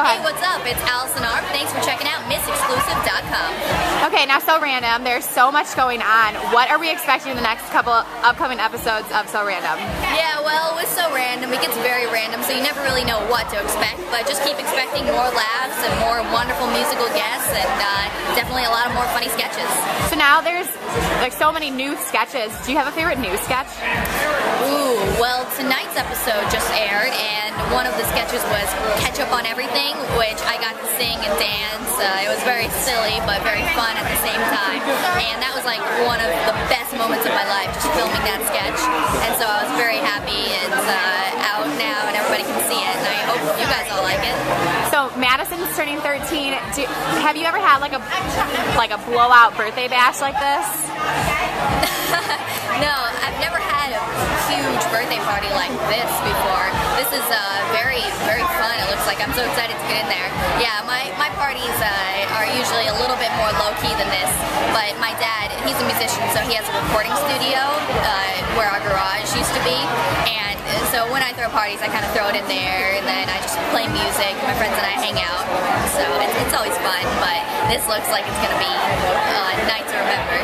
Hey, what's up? It's Allisyn Arm. Thanks for checking out MissExclusive.com. Okay, now So Random, there's so much going on. What are we expecting in the next couple upcoming episodes of So Random? Yeah, well, with So Random, it gets very random, so you never really know what to expect, but just keep expecting more laughs and more wonderful musical guests and uh, definitely a lot of more funny sketches. So now there's like so many new sketches. Do you have a favorite new sketch? Ooh, well, tonight's episode just aired, and one of the sketches was Ketchup on Everything, which I got to sing and dance. Uh, it was very silly, but very fun at the same time. And that was like one of the best moments of my life, just filming that sketch. And so I was very happy it's uh, out now and everybody can see it. And I hope you guys all like it. So Madison's turning 13. Do, have you ever had like a like a blowout birthday bash like this? no, I've never had a huge birthday party like this before. This is uh, very, very fun. It looks like I'm so excited to get in there. Yeah, my, my parties uh, are usually a little bit more low-key than this, but my dad, he's a musician, so he has a recording studio uh, where our garage used to be, and so when I throw parties, I kind of throw it in there, and then I just play music, my friends and I hang out, so it's, it's always fun, but this looks like it's going to be a uh, night to remember.